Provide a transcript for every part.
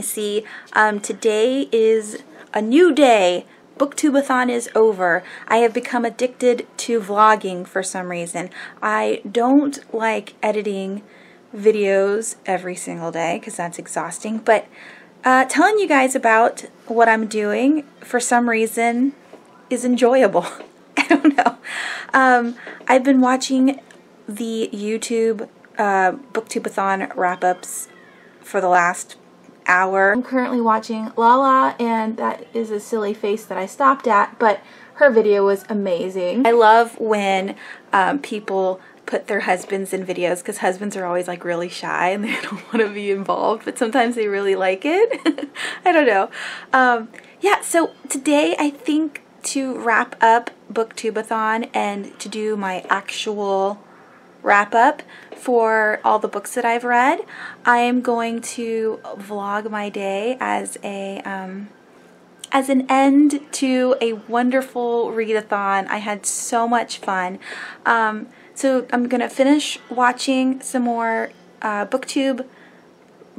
missy um, today is a new day. Booktubeathon is over. I have become addicted to vlogging for some reason. I don't like editing videos every single day because that's exhausting but uh, telling you guys about what i'm doing for some reason is enjoyable. I don't know. Um, i've been watching the youtube uh, booktubeathon wrap-ups for the last hour. I'm currently watching Lala, and that is a silly face that I stopped at, but her video was amazing. I love when um, people put their husbands in videos because husbands are always like really shy and they don't want to be involved, but sometimes they really like it. I don't know. Um, yeah, so today I think to wrap up Booktubeathon and to do my actual wrap up for all the books that I've read. I am going to vlog my day as a um, as an end to a wonderful readathon. I had so much fun. Um, so I'm to finish watching some more uh, booktube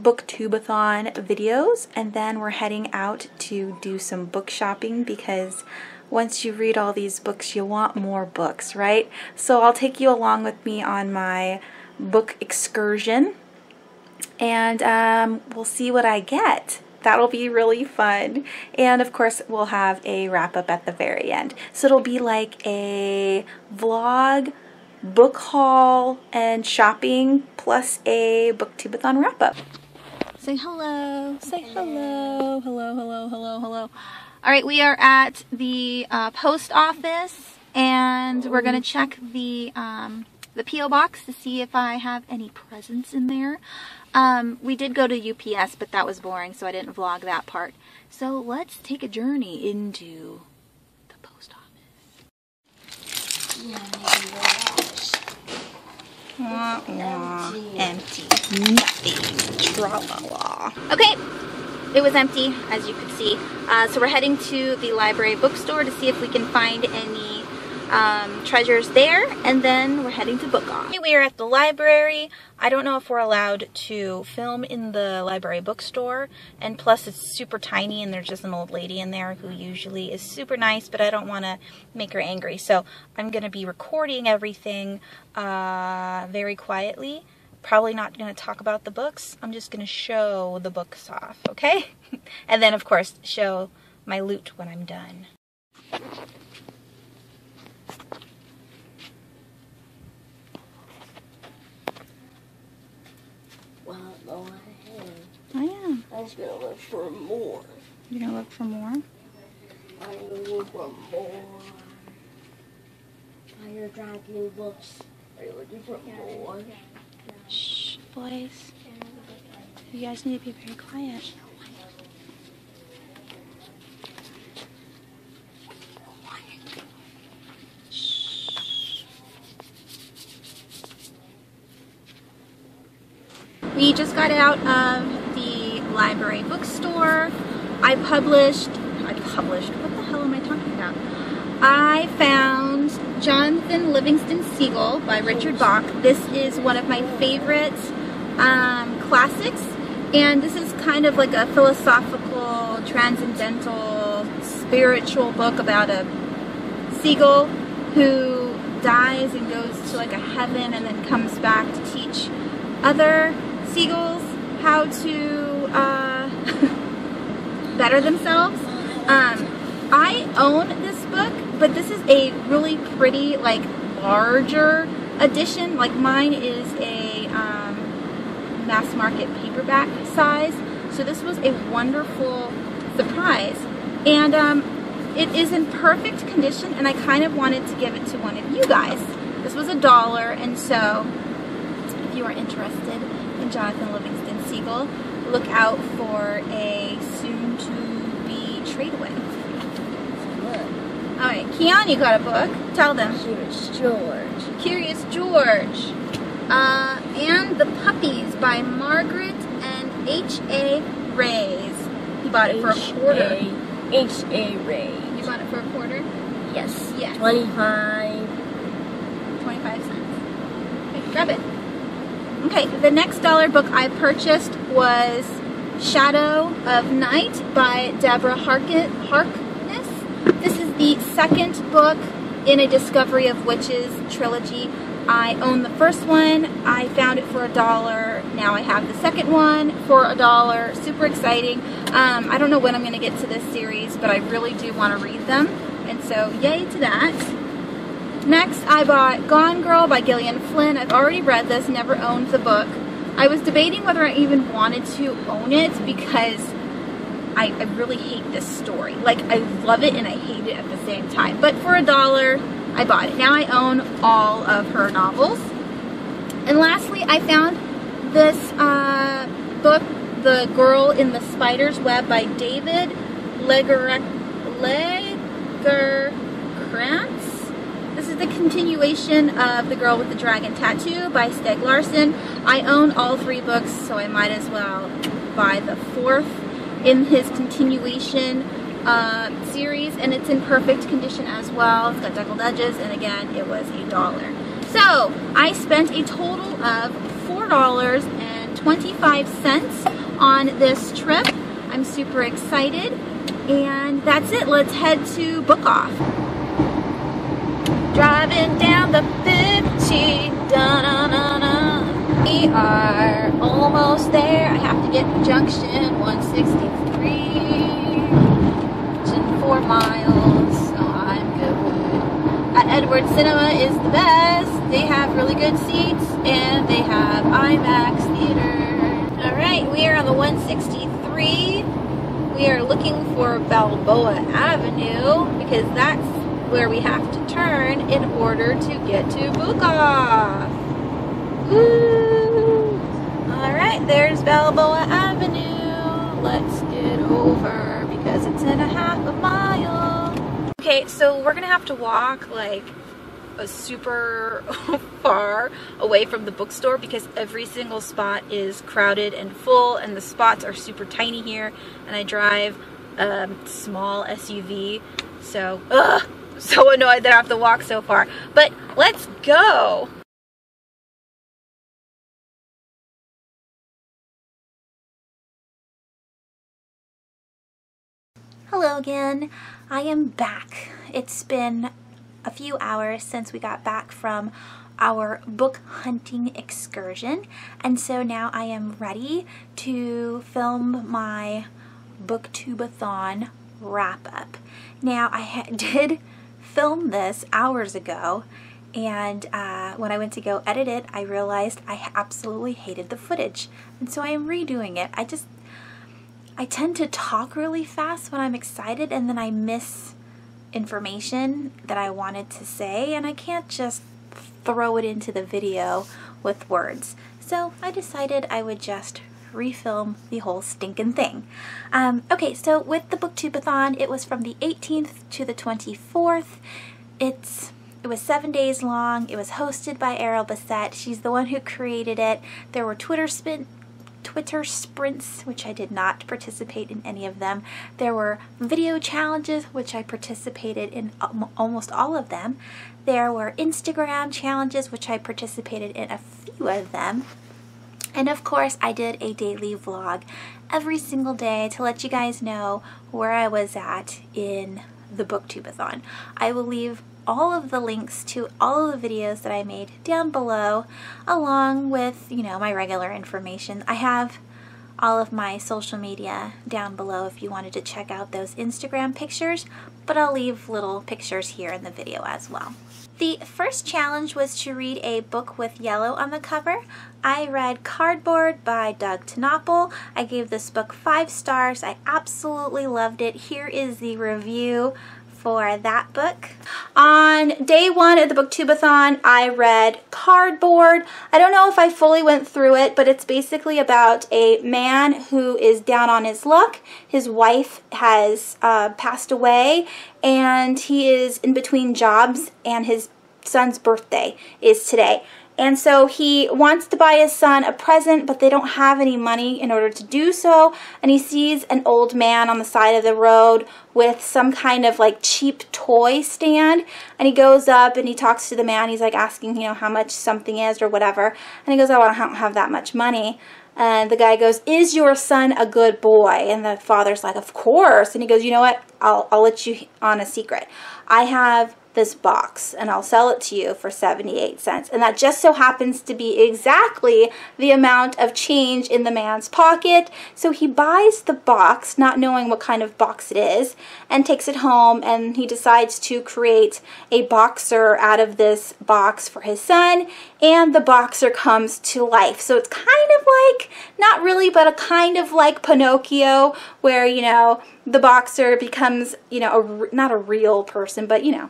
booktubeathon videos and then we're heading out to do some book shopping because once you read all these books, you want more books, right? So I'll take you along with me on my book excursion and um, we'll see what I get. That'll be really fun. And of course, we'll have a wrap up at the very end. So it'll be like a vlog, book haul, and shopping plus a booktubeathon wrap up. Say hello. Say hello. Hello, hello, hello, hello. All right, we are at the uh, post office and we're going to check the um, the P.O. box to see if I have any presents in there. Um, we did go to UPS, but that was boring, so I didn't vlog that part. So let's take a journey into the post office. Wah, wah. Empty. Nothing. Tra la la. Okay, it was empty, as you could see. Uh, so we're heading to the library bookstore to see if we can find any um, treasures there, and then we're heading to book off. We are at the library. I don't know if we're allowed to film in the library bookstore, and plus it's super tiny and there's just an old lady in there who usually is super nice, but I don't want to make her angry. So I'm going to be recording everything uh, very quietly probably not going to talk about the books. I'm just going to show the books off, okay? and then, of course, show my loot when I'm done. Well, go ahead. I am. I'm just gonna look for more. You're going to look for more? I'm gonna look for more. Fire Dragon books. Are you looking for more? Shh, boys. You guys need to be very quiet. We just got out of the library bookstore. I published, I published, what the hell am I talking about? I found Jonathan Livingston Seagull by Richard Bach. This is one of my favorite um, classics, and this is kind of like a philosophical, transcendental, spiritual book about a seagull who dies and goes to like a heaven and then comes back to teach other seagulls how to uh, better themselves. Um, I own but this is a really pretty, like, larger edition. Like, mine is a um, mass market paperback size. So this was a wonderful surprise. And um, it is in perfect condition, and I kind of wanted to give it to one of you guys. This was a dollar, and so if you are interested in Jonathan Livingston Seagull, look out for a soon-to-be trade-away. All right, Keon, you got a book. Tell them. Curious George. Curious George. Uh, and The Puppies by Margaret and H.A. Reys. He bought it for a quarter. H.A. Rey. You bought it for a quarter? Yes. Yes. 25. 25 cents. Okay, grab it. Okay, the next dollar book I purchased was Shadow of Night by Deborah Harkness. This is the second book in a Discovery of Witches trilogy. I own the first one. I found it for a dollar. Now I have the second one for a dollar. Super exciting. Um, I don't know when I'm going to get to this series, but I really do want to read them. And so, yay to that. Next, I bought Gone Girl by Gillian Flynn. I've already read this, never owned the book. I was debating whether I even wanted to own it because I, I really hate this story. Like, I love it and I hate it at the same time. But for a dollar, I bought it. Now I own all of her novels. And lastly, I found this uh, book, The Girl in the Spider's Web by David Lagercrantz. This is the continuation of The Girl with the Dragon Tattoo by Stieg Larsson. I own all three books, so I might as well buy the fourth in his continuation uh, series, and it's in perfect condition as well. It's got deckled edges, and again, it was a dollar. So, I spent a total of $4.25 on this trip. I'm super excited, and that's it. Let's head to Book Off. Driving down the 50, da na na na. We are almost there. I have to get to junction 163. In four miles, so I'm good. At Edward Cinema is the best. They have really good seats and they have IMAX theater. Alright, we are on the 163. We are looking for Balboa Avenue because that's where we have to turn in order to get to Book Off. Woo! Alright, there's Balboa Avenue. Let's get over because it's in a half a mile. Okay, so we're gonna have to walk like a super far away from the bookstore because every single spot is crowded and full and the spots are super tiny here and I drive a small SUV so ugh so annoyed that I have to walk so far. But let's go. Hello again. I am back. It's been a few hours since we got back from our book hunting excursion and so now I am ready to film my booktubeathon wrap up. Now I did film this hours ago and uh, when I went to go edit it, I realized I absolutely hated the footage. And so I am redoing it. I just, I tend to talk really fast when I'm excited and then I miss information that I wanted to say and I can't just throw it into the video with words. So I decided I would just refilm the whole stinking thing. Um, okay, so with the Booktubeathon, it was from the 18th to the 24th. It's it was seven days long. It was hosted by Ariel Bissett. She's the one who created it. There were Twitter spin Twitter sprints, which I did not participate in any of them. There were video challenges, which I participated in almost all of them. There were Instagram challenges, which I participated in a few of them. And of course, I did a daily vlog every single day to let you guys know where I was at in the booktubeathon. I will leave all of the links to all of the videos that I made down below along with, you know, my regular information. I have all of my social media down below if you wanted to check out those Instagram pictures, but I'll leave little pictures here in the video as well. The first challenge was to read a book with yellow on the cover. I read Cardboard by Doug TenNapel. I gave this book five stars. I absolutely loved it. Here is the review for that book. On day one of the Booktubeathon, I read Cardboard. I don't know if I fully went through it, but it's basically about a man who is down on his luck. His wife has uh, passed away, and he is in between jobs, and his son's birthday is today And so he wants to buy his son a present, but they don't have any money in order to do so. And he sees an old man on the side of the road with some kind of like cheap toy stand. And he goes up and he talks to the man. He's like asking, you know, how much something is or whatever. And he goes, oh, I don't have that much money. And the guy goes, Is your son a good boy? And the father's like, Of course. And he goes, You know what? I'll, I'll let you on a secret. I have this box and I'll sell it to you for 78 cents. And that just so happens to be exactly the amount of change in the man's pocket. So he buys the box, not knowing what kind of box it is, and takes it home and he decides to create a boxer out of this box for his son. And the boxer comes to life. So it's kind of like, not really, but a kind of like Pinocchio, where, you know, the boxer becomes, you know, a, not a real person, but, you know,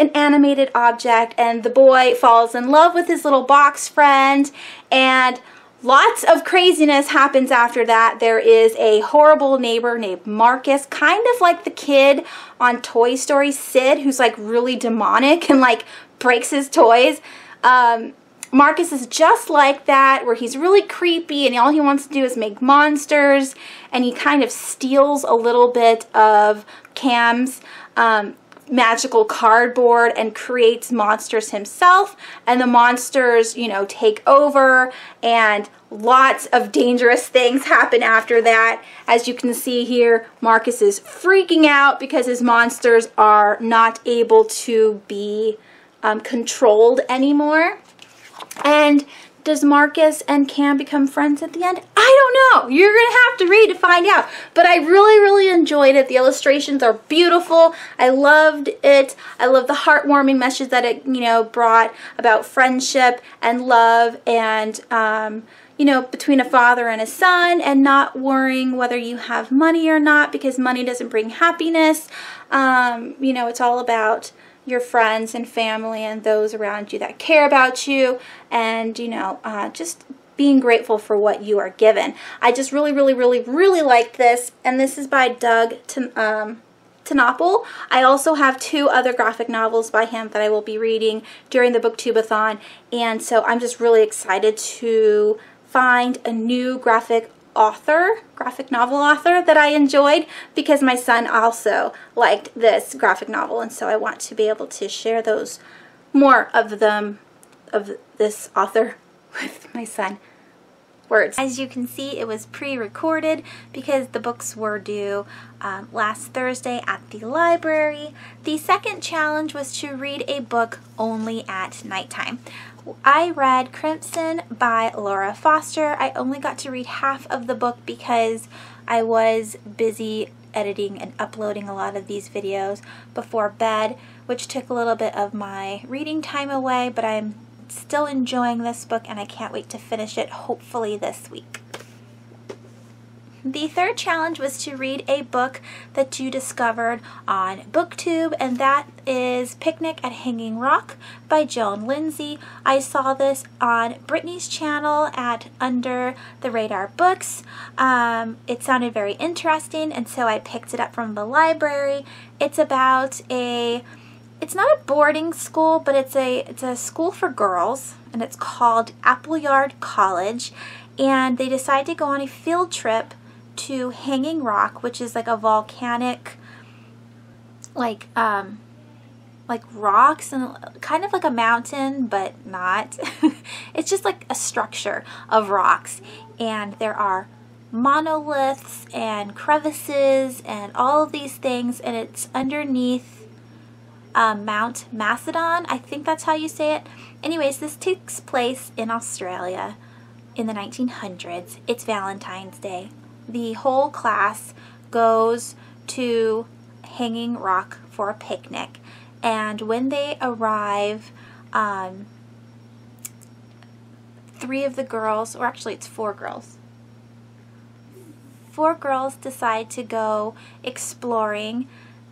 an animated object and the boy falls in love with his little box friend and lots of craziness happens after that. There is a horrible neighbor named Marcus, kind of like the kid on Toy Story, Sid, who's like really demonic and like breaks his toys. Um, Marcus is just like that, where he's really creepy and all he wants to do is make monsters, and he kind of steals a little bit of Cam's um, magical cardboard and creates monsters himself. And the monsters you know take over and lots of dangerous things happen after that. As you can see here Marcus is freaking out because his monsters are not able to be um, controlled anymore. And does Marcus and Cam become friends at the end? I don't know. You're going to have to read to find out. But I really, really enjoyed it. The illustrations are beautiful. I loved it. I love the heartwarming message that it, you know, brought about friendship and love and, um, you know, between a father and a son and not worrying whether you have money or not because money doesn't bring happiness. Um, you know, it's all about your friends and family and those around you that care about you and you know uh, just being grateful for what you are given I just really really really really like this and this is by Doug um, TenNapel. I also have two other graphic novels by him that I will be reading during the booktubeathon and so I'm just really excited to find a new graphic author, graphic novel author that I enjoyed because my son also liked this graphic novel and so I want to be able to share those more of them of this author with my son words. As you can see, it was pre-recorded because the books were due um, last Thursday at the library. The second challenge was to read a book only at nighttime. I read Crimson by Laura Foster. I only got to read half of the book because I was busy editing and uploading a lot of these videos before bed, which took a little bit of my reading time away, but I'm still enjoying this book and I can't wait to finish it hopefully this week. The third challenge was to read a book that you discovered on BookTube, and that is Picnic at Hanging Rock by Joan Lindsay. I saw this on Brittany's channel at Under the Radar Books. Um, it sounded very interesting, and so I picked it up from the library. It's about a it's not a boarding school, but it's a it's a school for girls, and it's called Appleyard College. And they decide to go on a field trip to Hanging Rock, which is like a volcanic, like um, like rocks and kind of like a mountain, but not. it's just like a structure of rocks, and there are monoliths and crevices and all of these things, and it's underneath uh, Mount Macedon. I think that's how you say it. Anyways, this takes place in Australia in the 1900s. It's Valentine's Day. The whole class goes to Hanging Rock for a picnic. And when they arrive, um, three of the girls, or actually it's four girls, four girls decide to go exploring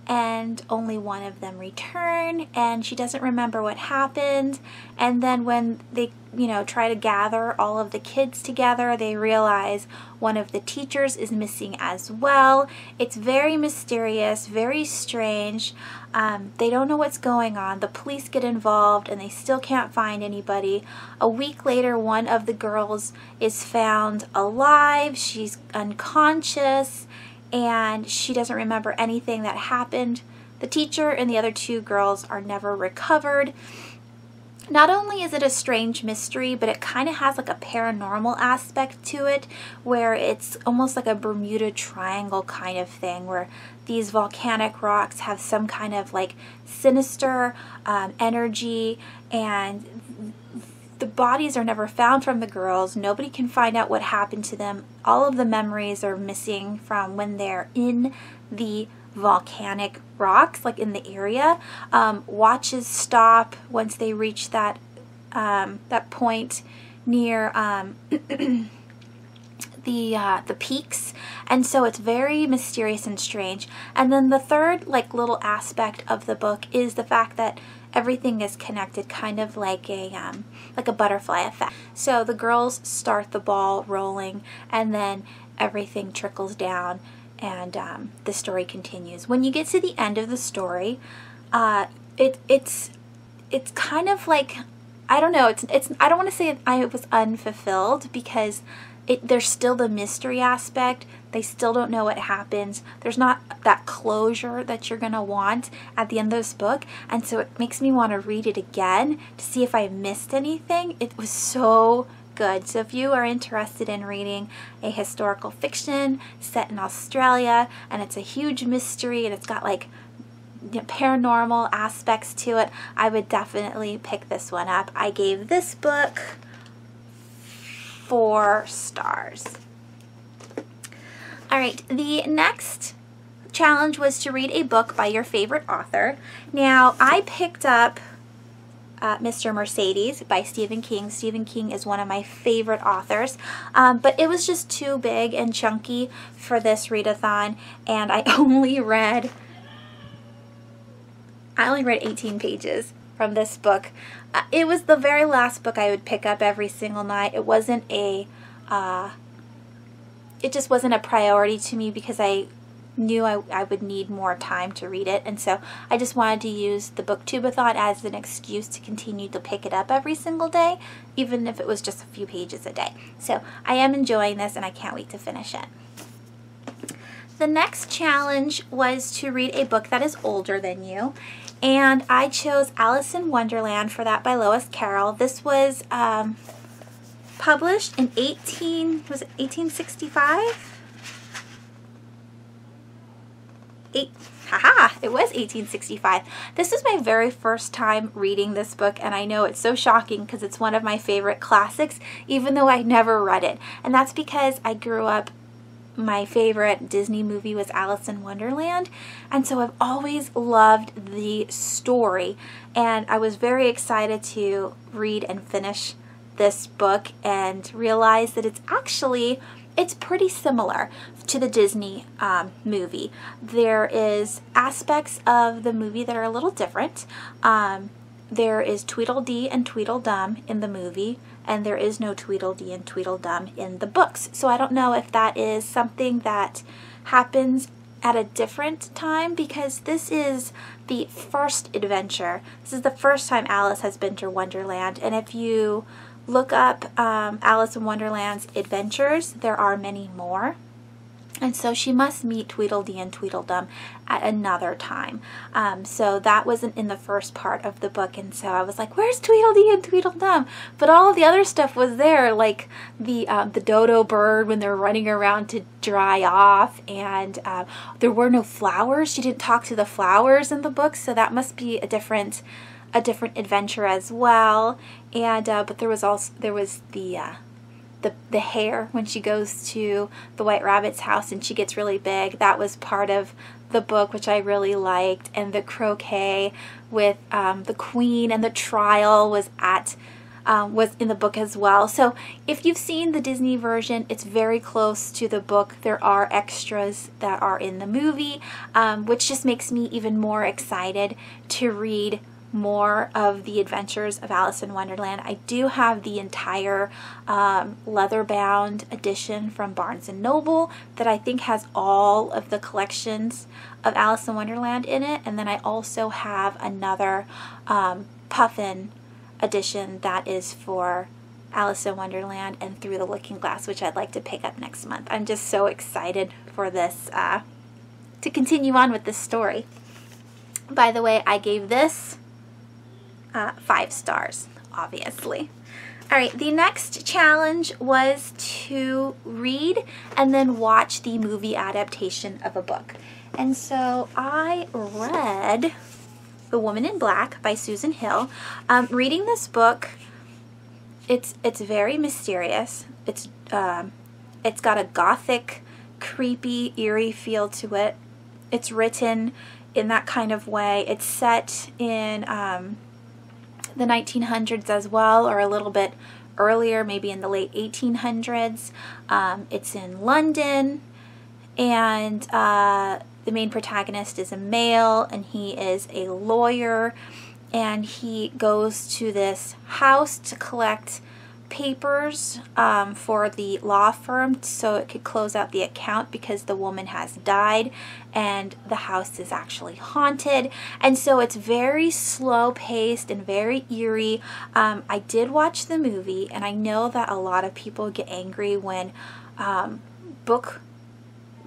and only one of them return and she doesn't remember what happened. And then when they you know try to gather all of the kids together they realize one of the teachers is missing as well. It's very mysterious very strange. Um, they don't know what's going on. The police get involved and they still can't find anybody. A week later one of the girls is found alive. She's unconscious and she doesn't remember anything that happened. The teacher and the other two girls are never recovered. Not only is it a strange mystery, but it kind of has like a paranormal aspect to it where it's almost like a Bermuda Triangle kind of thing where these volcanic rocks have some kind of like sinister um, energy and the bodies are never found from the girls. Nobody can find out what happened to them. All of the memories are missing from when they're in the volcanic rocks, like in the area. Um, watches stop once they reach that um, that point near um, the uh, the peaks, and so it's very mysterious and strange. And then the third like little aspect of the book is the fact that everything is connected kind of like a um, like a butterfly effect so the girls start the ball rolling and then everything trickles down and um, the story continues when you get to the end of the story uh, it it's it's kind of like I don't know it's it's I don't want to say I was unfulfilled because it, there's still the mystery aspect. They still don't know what happens. There's not that closure that you're going to want at the end of this book. And so it makes me want to read it again to see if I missed anything. It was so good. So if you are interested in reading a historical fiction set in Australia and it's a huge mystery and it's got like paranormal aspects to it, I would definitely pick this one up. I gave this book four stars. All right, the next challenge was to read a book by your favorite author. Now, I picked up uh, Mr. Mercedes by Stephen King. Stephen King is one of my favorite authors, um, but it was just too big and chunky for this readathon, and I only read I only read 18 pages from this book. Uh, it was the very last book I would pick up every single night. It wasn't a, uh, it just wasn't a priority to me because I knew I, I would need more time to read it. And so I just wanted to use the booktubeathon as an excuse to continue to pick it up every single day, even if it was just a few pages a day. So I am enjoying this and I can't wait to finish it. The next challenge was to read a book that is older than you and I chose Alice in Wonderland for that by Lewis Carroll. This was um, published in 18, was it 1865? Eight, haha, it was 1865. This is my very first time reading this book, and I know it's so shocking because it's one of my favorite classics, even though I never read it. And that's because I grew up my favorite Disney movie was Alice in Wonderland. And so I've always loved the story. And I was very excited to read and finish this book and realize that it's actually it's pretty similar to the Disney um, movie. There is aspects of the movie that are a little different. Um, there is Tweedledee and Tweedledum in the movie and there is no Tweedledee and Tweedledum in the books. So I don't know if that is something that happens at a different time because this is the first adventure. This is the first time Alice has been to Wonderland and if you look up um, Alice in Wonderland's adventures, there are many more. And so she must meet Tweedledee and Tweedledum at another time. Um, so that wasn't in the first part of the book. And so I was like, where's Tweedledee and Tweedledum? But all the other stuff was there, like the, uh, the dodo bird when they're running around to dry off. And uh, there were no flowers. She didn't talk to the flowers in the book. So that must be a different a different adventure as well. And uh, but there was also there was the uh, the, the hare when she goes to the White Rabbit's house and she gets really big. That was part of the book, which I really liked. And the croquet with um, the queen and the trial was at um, was in the book as well. So if you've seen the Disney version, it's very close to the book. There are extras that are in the movie, um, which just makes me even more excited to read more of the adventures of Alice in Wonderland. I do have the entire um, leather bound edition from Barnes and Noble that I think has all of the collections of Alice in Wonderland in it. And then I also have another um, Puffin edition that is for Alice in Wonderland and Through the Looking Glass, which I'd like to pick up next month. I'm just so excited for this uh, to continue on with this story. By the way, I gave this uh, five stars, obviously. All right, the next challenge was to read and then watch the movie adaptation of a book. And so I read The Woman in Black by Susan Hill. Um, reading this book, it's it's very mysterious. It's um, it's got a gothic, creepy, eerie feel to it. It's written in that kind of way. It's set in um, the 1900s as well, or a little bit earlier, maybe in the late 1800s. Um, it's in London, and uh, the main protagonist is a male, and he is a lawyer, and he goes to this house to collect papers um, for the law firm so it could close out the account because the woman has died and the house is actually haunted. And so it's very slow paced and very eerie. Um, I did watch the movie and I know that a lot of people get angry when um, book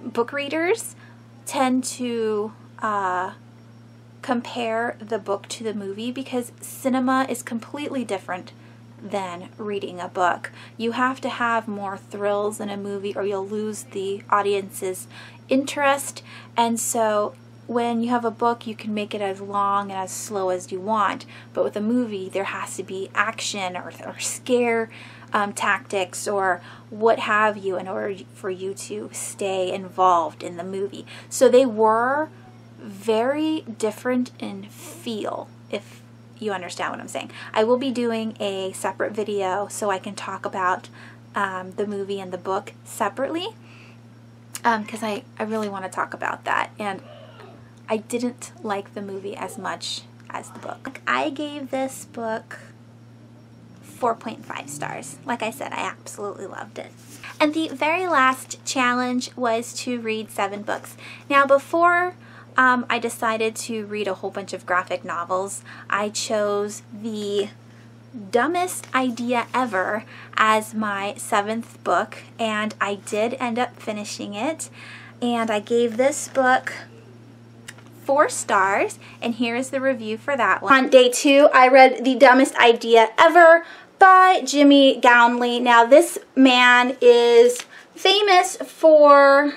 book readers tend to uh, compare the book to the movie because cinema is completely different than reading a book. You have to have more thrills in a movie or you'll lose the audience's interest. And so when you have a book, you can make it as long and as slow as you want. But with a movie, there has to be action or, or scare um, tactics or what have you in order for you to stay involved in the movie. So they were very different in feel, if you understand what I'm saying. I will be doing a separate video so I can talk about um, the movie and the book separately because um, I, I really want to talk about that. And I didn't like the movie as much as the book. I gave this book 4.5 stars. Like I said, I absolutely loved it. And the very last challenge was to read seven books. Now, before um, I decided to read a whole bunch of graphic novels. I chose the dumbest idea ever as my seventh book and I did end up finishing it and I gave this book four stars and here is the review for that one. On day two I read The Dumbest Idea Ever by Jimmy Gownley. Now this man is famous for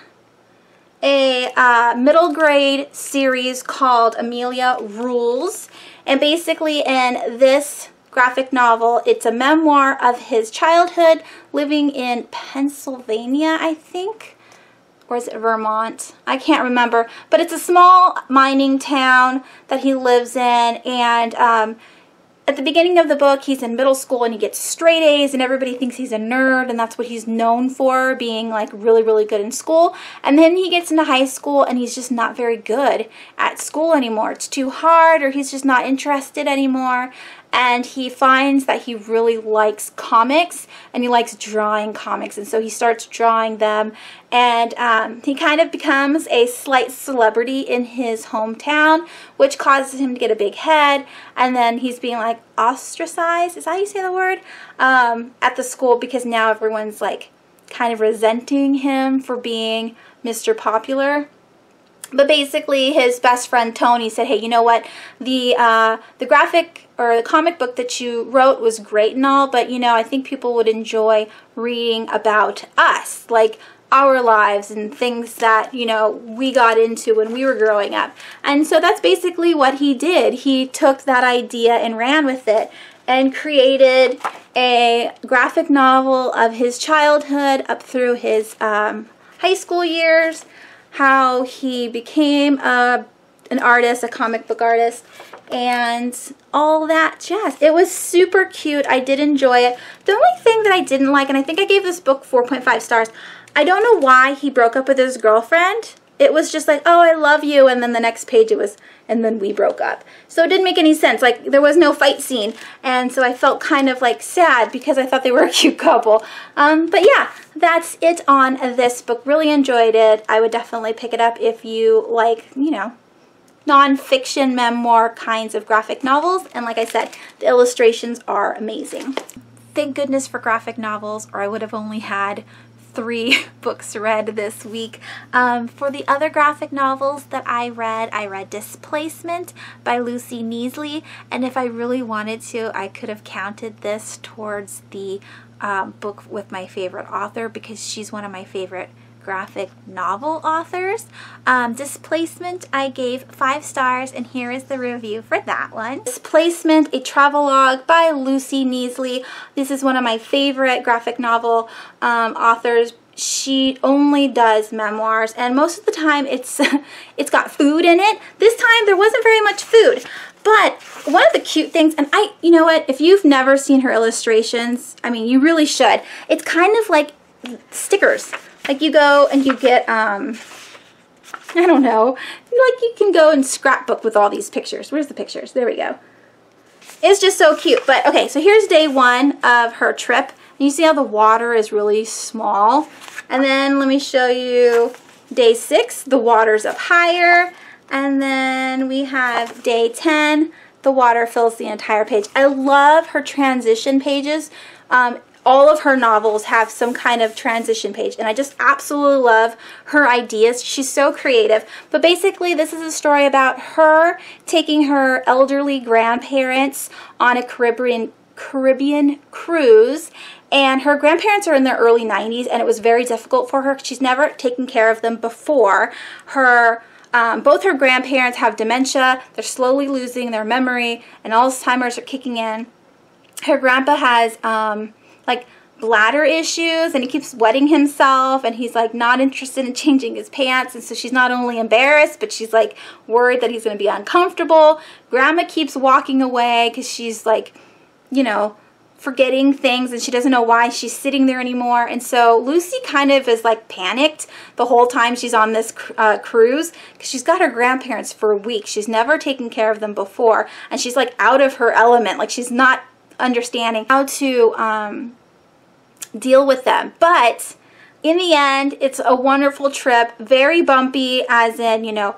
a uh, middle grade series called Amelia Rules. And basically in this graphic novel, it's a memoir of his childhood living in Pennsylvania, I think. Or is it Vermont? I can't remember. But it's a small mining town that he lives in. And um, at the beginning of the book, he's in middle school and he gets straight A's and everybody thinks he's a nerd and that's what he's known for, being like really, really good in school. And then he gets into high school and he's just not very good at school anymore. It's too hard or he's just not interested anymore and he finds that he really likes comics and he likes drawing comics and so he starts drawing them and um, he kind of becomes a slight celebrity in his hometown which causes him to get a big head and then he's being like ostracized is that how you say the word um, at the school because now everyone's like kind of resenting him for being Mr. Popular but basically, his best friend Tony said, "Hey, you know what? The uh, the graphic or the comic book that you wrote was great and all, but you know, I think people would enjoy reading about us, like our lives and things that you know we got into when we were growing up." And so that's basically what he did. He took that idea and ran with it and created a graphic novel of his childhood up through his um, high school years how he became a, an artist, a comic book artist, and all that jazz. It was super cute. I did enjoy it. The only thing that I didn't like, and I think I gave this book 4.5 stars, I don't know why he broke up with his girlfriend. It was just like, oh, I love you, and then the next page it was, and then we broke up. So it didn't make any sense. Like, there was no fight scene, and so I felt kind of like sad because I thought they were a cute couple. Um, but yeah, that's it on this book. Really enjoyed it. I would definitely pick it up if you like, you know, nonfiction memoir kinds of graphic novels. And like I said, the illustrations are amazing. Thank goodness for graphic novels, or I would have only had three books read this week. Um, for the other graphic novels that I read, I read Displacement by Lucy Knisley, and if I really wanted to, I could have counted this towards the um, book with my favorite author because she's one of my favorite graphic novel authors. Um, Displacement, I gave five stars, and here is the review for that one. Displacement, a travelogue by Lucy Knisley. This is one of my favorite graphic novel um, authors she only does memoirs and most of the time it's it's got food in it this time there wasn't very much food but one of the cute things and i you know what if you've never seen her illustrations i mean you really should it's kind of like stickers like you go and you get, um, I don't know, like you can go and scrapbook with all these pictures. Where's the pictures? There we go. It's just so cute. But okay, so here's day one of her trip. And you see how the water is really small. And then let me show you day six, the water's up higher. And then we have day 10, the water fills the entire page. I love her transition pages. Um, all of her novels have some kind of transition page and I just absolutely love her ideas. She's so creative. But basically this is a story about her taking her elderly grandparents on a Caribbean Caribbean cruise and her grandparents are in their early 90s and it was very difficult for her. She's never taken care of them before. Her um, both her grandparents have dementia. They're slowly losing their memory and Alzheimer's are kicking in. Her grandpa has um, like bladder issues and he keeps wetting himself and he's like not interested in changing his pants and so she's not only embarrassed but she's like worried that he's going to be uncomfortable. Grandma keeps walking away because she's like you know forgetting things and she doesn't know why she's sitting there anymore. And so lucy kind of is like panicked the whole time she's on this uh, cruise because she's got her grandparents for a week she's never taken care of them before and she's like out of her element. Like she's not understanding how to um, deal with them. But in the end, it's a wonderful trip, very bumpy, as in, you know,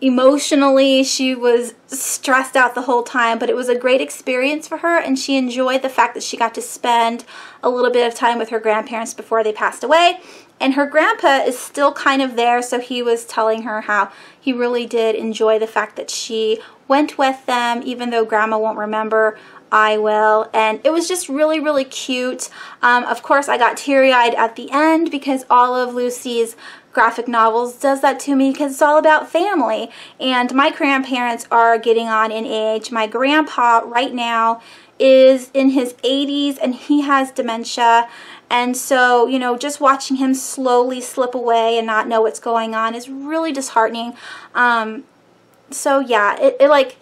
emotionally she was stressed out the whole time but it was a great experience for her and she enjoyed the fact that she got to spend a little bit of time with her grandparents before they passed away and her grandpa is still kind of there so he was telling her how he really did enjoy the fact that she went with them even though grandma won't remember I will. And it was just really, really cute. Um, of course, I got teary-eyed at the end because all of Lucy's graphic novels does that to me because it's all about family. And my grandparents are getting on in age. My grandpa right now is in his 80s and he has dementia. And so, you know, just watching him slowly slip away and not know what's going on is really disheartening. Um, so yeah, it, it like,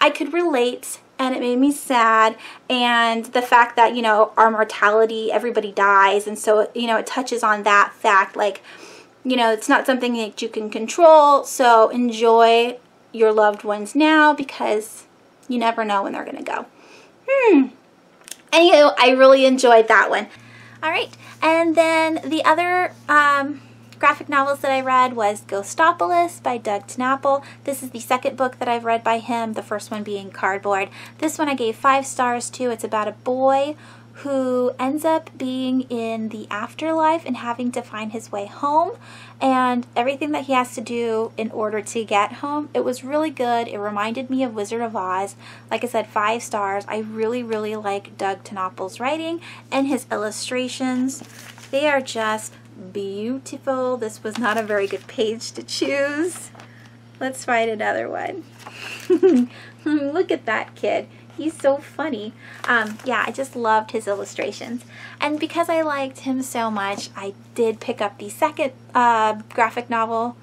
I could relate and it made me sad. And the fact that you know our mortality everybody dies. And so you know it touches on that fact like you know it's not something that you can control. So enjoy your loved ones now because you never know when they're gonna go. Hmm. Anywho I really enjoyed that one. All right. And then the other um graphic novels that I read was Ghostopolis by Doug TenNapel. This is the second book that I've read by him, the first one being Cardboard. This one I gave five stars to. It's about a boy who ends up being in the afterlife and having to find his way home and everything that he has to do in order to get home. It was really good. It reminded me of Wizard of Oz. Like I said, five stars. I really, really like Doug TenNapel's writing and his illustrations. They are just beautiful. This was not a very good page to choose. Let's find another one. Look at that kid. He's so funny. Um, yeah, I just loved his illustrations. And because I liked him so much, I did pick up the second uh, graphic novel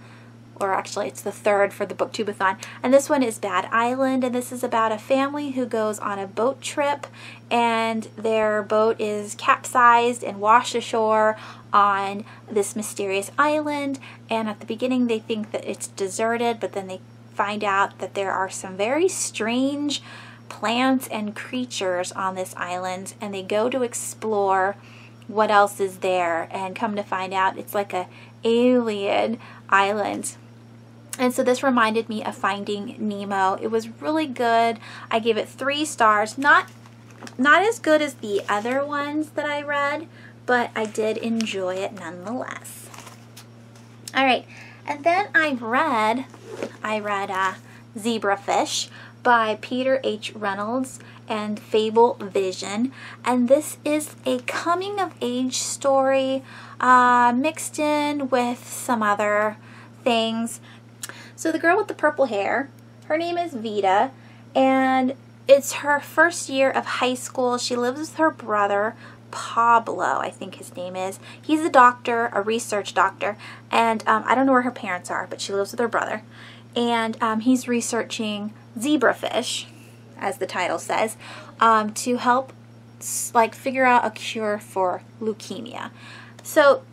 or actually it's the third for the booktubeathon and this one is bad island and this is about a family who goes on a boat trip and their boat is capsized and washed ashore on this mysterious island. And at the beginning they think that it's deserted but then they find out that there are some very strange plants and creatures on this island and they go to explore what else is there and come to find out it's like a alien island and so this reminded me of Finding Nemo. It was really good. I gave it three stars. Not not as good as the other ones that I read, but I did enjoy it nonetheless. All right, and then I read, I read uh, Zebrafish by Peter H. Reynolds and Fable Vision, and this is a coming of age story uh, mixed in with some other things. So the girl with the purple hair, her name is Vita, and it's her first year of high school. She lives with her brother, Pablo, I think his name is. He's a doctor, a research doctor, and um, I don't know where her parents are, but she lives with her brother. And um, he's researching zebrafish, as the title says, um, to help like figure out a cure for leukemia. So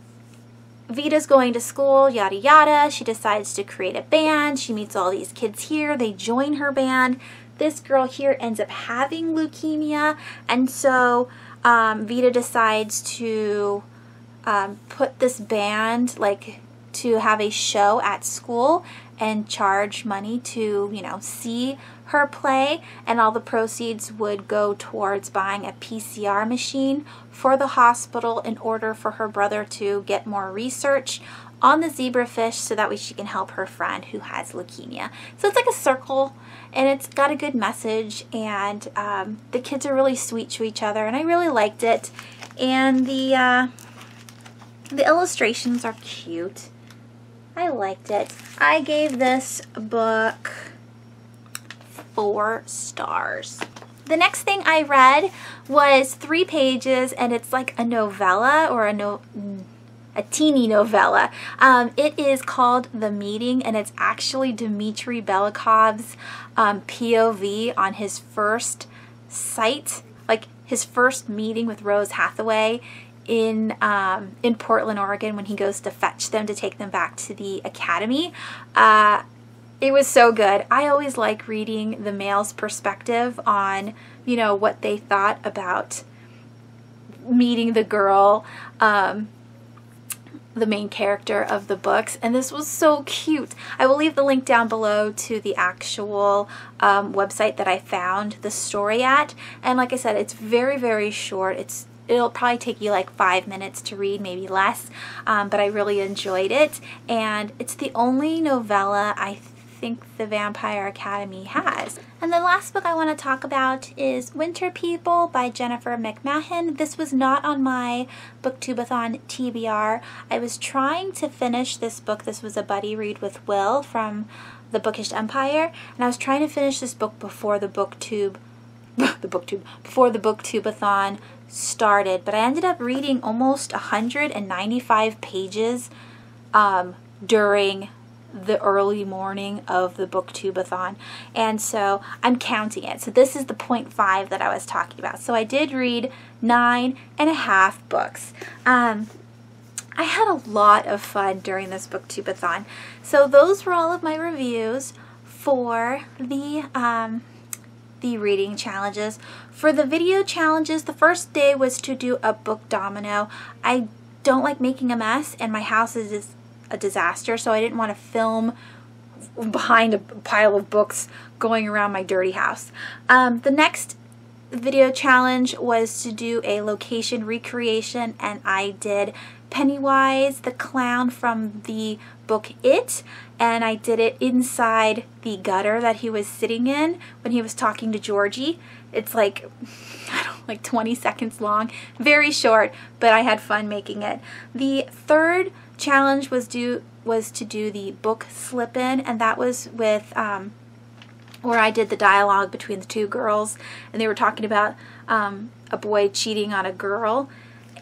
Vita's going to school, yada yada. She decides to create a band. She meets all these kids here. They join her band. This girl here ends up having leukemia, and so um, Vita decides to um, put this band like to have a show at school and charge money to you know see her play and all the proceeds would go towards buying a PCR machine for the hospital in order for her brother to get more research on the zebrafish so that way she can help her friend who has leukemia. So it's like a circle and it's got a good message and um, the kids are really sweet to each other and I really liked it and the uh, the illustrations are cute. I liked it. I gave this book four stars. The next thing I read was three pages and it's like a novella or a no a teeny novella. Um, it is called The Meeting, and it's actually Dimitri Belikov's um, POV on his first sight, like his first meeting with Rose Hathaway in um, in Portland, Oregon, when he goes to fetch them to take them back to the academy. Uh, it was so good. I always like reading the male's perspective on, you know, what they thought about meeting the girl. Um, the main character of the books and this was so cute. I will leave the link down below to the actual um, website that I found the story at and like I said it's very very short. It's It'll probably take you like five minutes to read, maybe less, um, but I really enjoyed it. And it's the only novella I think the Vampire Academy has. And the last book I want to talk about is Winter People by Jennifer McMahon. This was not on my Booktubeathon TBR. I was trying to finish this book. This was a buddy read with Will from the Bookish Empire, and I was trying to finish this book before the booktube the booktube before the booktubeathon started but i ended up reading almost 195 pages um, during the early morning of the booktubeathon. And so I'm counting it. So this is the 0.5 that I was talking about. So I did read nine and a half books. Um, I had a lot of fun during this booktubeathon. So those were all of my reviews for the um, the reading challenges. For the video challenges, the first day was to do a book domino. I don't like making a mess and my house is a disaster, so I didn't want to film behind a pile of books going around my dirty house. Um, the next video challenge was to do a location recreation and I did Pennywise the clown from the book It and I did it inside the gutter that he was sitting in when he was talking to Georgie. It's like I don't like 20 seconds long, very short, but I had fun making it. The third challenge was do was to do the book slip in and that was with um, where I did the dialogue between the two girls and they were talking about um, a boy cheating on a girl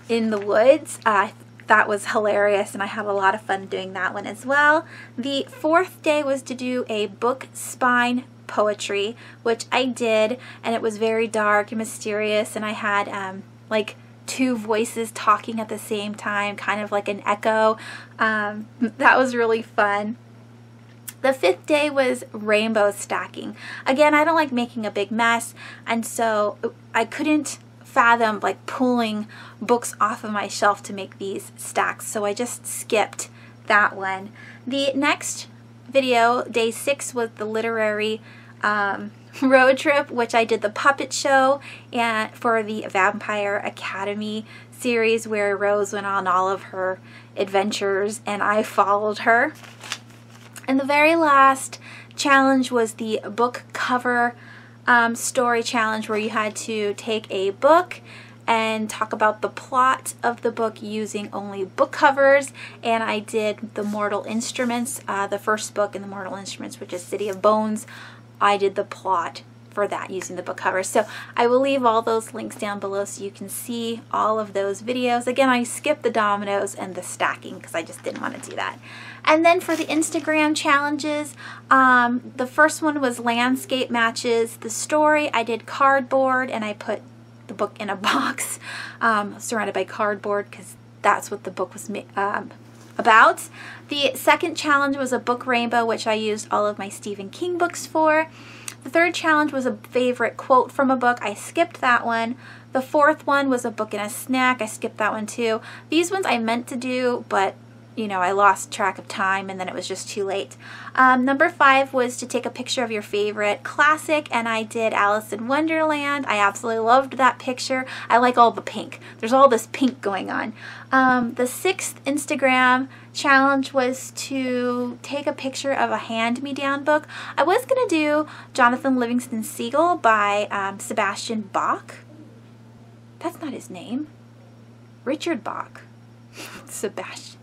in the woods. Uh, that was hilarious and I had a lot of fun doing that one as well. The fourth day was to do a book spine poetry, which I did, and it was very dark and mysterious, and I had um, like two voices talking at the same time, kind of like an echo. Um, that was really fun. The fifth day was rainbow stacking. Again, I don't like making a big mess, and so I couldn't fathom like pulling books off of my shelf to make these stacks, so I just skipped that one. The next video, day six, was the literary um, road trip, which I did the puppet show and for the Vampire Academy series where Rose went on all of her adventures and I followed her. And the very last challenge was the book cover um, story challenge where you had to take a book and talk about the plot of the book using only book covers. And I did The Mortal Instruments, uh, the first book in The Mortal Instruments, which is City of Bones. I did the plot for that using the book cover. So I will leave all those links down below so you can see all of those videos. Again, I skipped the dominoes and the stacking because I just didn't want to do that. And then for the Instagram challenges, um, the first one was landscape matches. The story, I did cardboard and I put the book in a box um, surrounded by cardboard because that's what the book was um, about. The second challenge was a book rainbow, which I used all of my Stephen King books for. The third challenge was a favorite quote from a book. I skipped that one. The fourth one was a book and a snack. I skipped that one too. These ones I meant to do, but you know, I lost track of time and then it was just too late. Um, number five was to take a picture of your favorite classic, and I did Alice in Wonderland. I absolutely loved that picture. I like all the pink. There's all this pink going on. Um, the sixth Instagram challenge was to take a picture of a hand-me-down book. I was going to do Jonathan Livingston Seagull by um, Sebastian Bach. That's not his name. Richard Bach. Sebastian.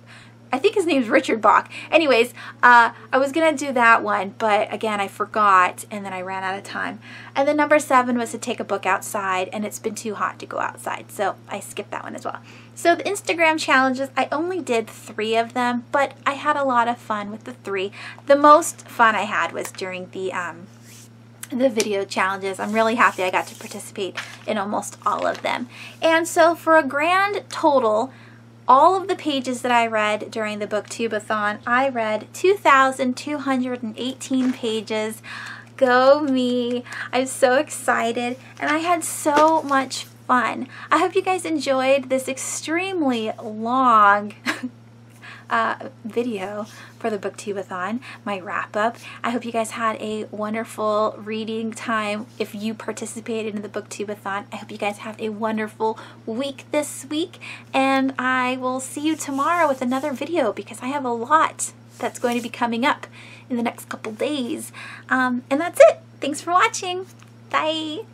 I think his name's Richard Bach. Anyways, uh, I was going to do that one, but again, I forgot, and then I ran out of time. And then number seven was to take a book outside, and it's been too hot to go outside, so I skipped that one as well. So the Instagram challenges, I only did three of them, but I had a lot of fun with the three. The most fun I had was during the um, the video challenges. I'm really happy I got to participate in almost all of them. And so for a grand total, all of the pages that I read during the booktubeathon, I read 2,218 pages. Go me. I'm so excited and I had so much fun. I hope you guys enjoyed this extremely long uh, video for the Booktubeathon, my wrap up. I hope you guys had a wonderful reading time if you participated in the Booktubeathon. I hope you guys have a wonderful week this week, and I will see you tomorrow with another video because I have a lot that's going to be coming up in the next couple days. Um, and that's it. Thanks for watching. Bye.